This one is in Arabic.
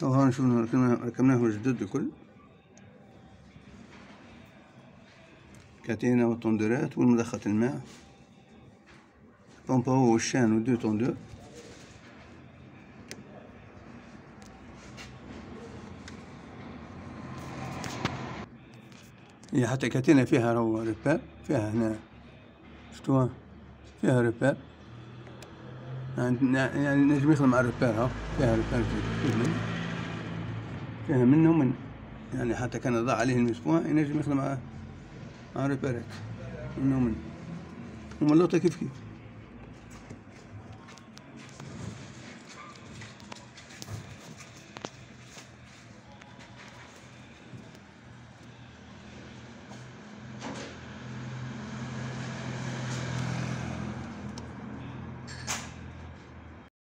شوفنا ركبنا ركبناهم جدد الكل. كاتينا والطندرات والمضخة الماء. بومبا والشان ودو طوندور هي حتى كاتينا فيها رو رباب فيها هنا شفتوها فيها رباب. يعني يعني نجم يخدم على الرباب ها؟ فيها رباب فيها منه ومن يعني حتى كان ضاع عليه الأسبوع ينجم يخدم على على الربارات منه ومن ومن كيف كيف؟